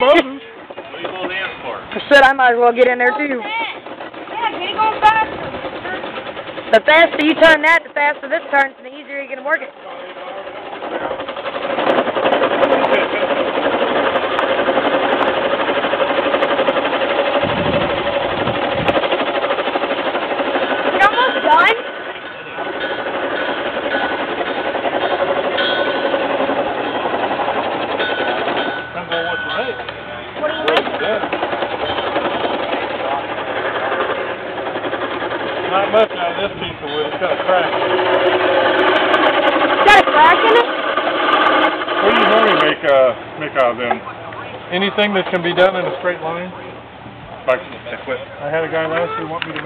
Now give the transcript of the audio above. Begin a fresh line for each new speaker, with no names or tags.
What are you holding hands for?
I said I might as well get in there too.
Yeah, get it going faster.
The faster you turn that, the faster this turns, and the easier you can work it.
You're almost done.
Depends on what you make.
What do you make?
Not much out of this piece of wood. It's got a crack.
Got a crack in it?
What do you normally make, uh, make out of them? Anything that can be done in a straight line? Like, I had a guy last year want me to